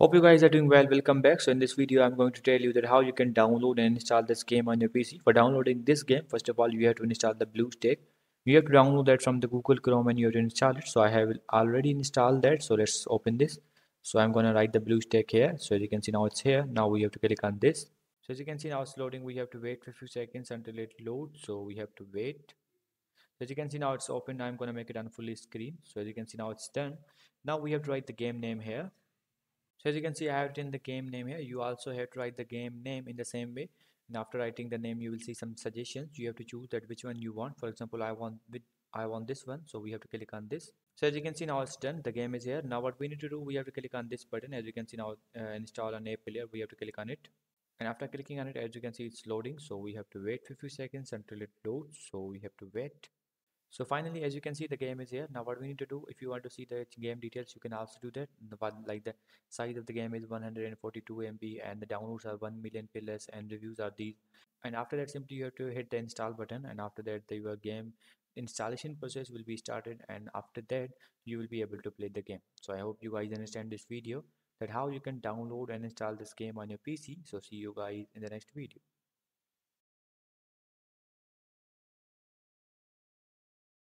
Hope you guys are doing well. Welcome back. So in this video, I'm going to tell you that how you can download and install this game on your PC. For downloading this game, first of all, you have to install the BlueStack. You have to download that from the Google Chrome and you have to install it. So I have already installed that. So let's open this. So I'm going to write the BlueStack here. So as you can see now it's here. Now we have to click on this. So as you can see now it's loading. We have to wait for a few seconds until it loads. So we have to wait. So as you can see now it's open. I'm going to make it on fully screen. So as you can see now it's done. Now we have to write the game name here so as you can see I have written the game name here. You also have to write the game name in the same way. And after writing the name you will see some suggestions. You have to choose that which one you want. For example I want with I want this one. So we have to click on this. So as you can see now it's done. The game is here. Now what we need to do we have to click on this button. As you can see now uh, install an app player. We have to click on it. And after clicking on it as you can see it's loading. So we have to wait for a few seconds until it loads. So we have to wait so finally as you can see the game is here. Now what we need to do if you want to see the game details you can also do that. The one like the size of the game is 142 MB and the downloads are 1 million plus and reviews are these. And after that simply you have to hit the install button and after that the your game installation process will be started and after that you will be able to play the game. So i hope you guys understand this video that how you can download and install this game on your pc so see you guys in the next video